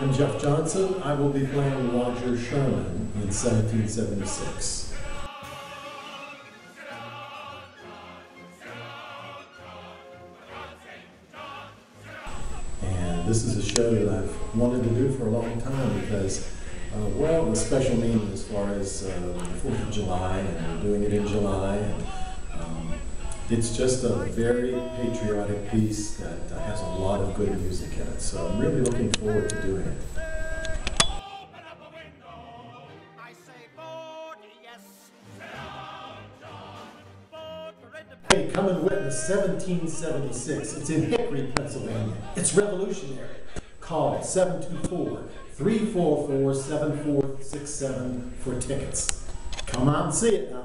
I'm Jeff Johnson. I will be playing Roger Sherman in 1776. And this is a show that I've wanted to do for a long time because, uh, well, the special meaning as far as uh, the 4th of July and doing it in July. And, um, it's just a very patriotic piece that has a lot of good music in it. So I'm really looking forward to doing it. Hey, come and witness 1776. It's in Hickory, Pennsylvania. It's revolutionary. Call 724 344 7467 for tickets. Come out and see it.